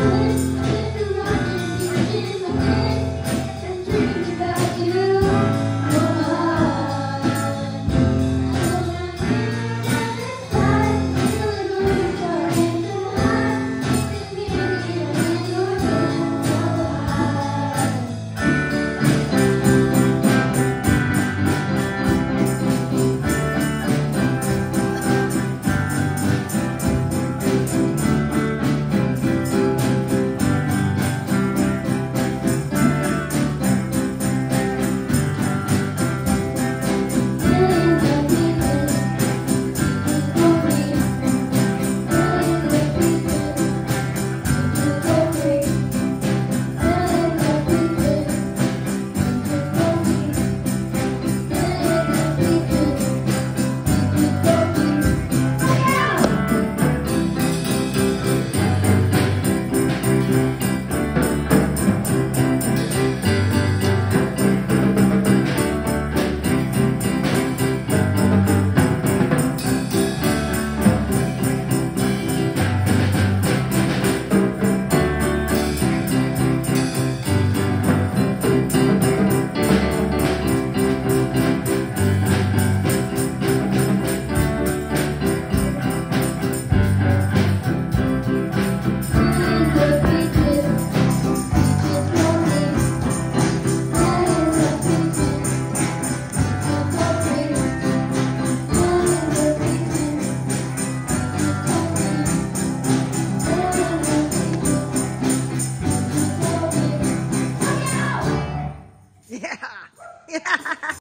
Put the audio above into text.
Ooh.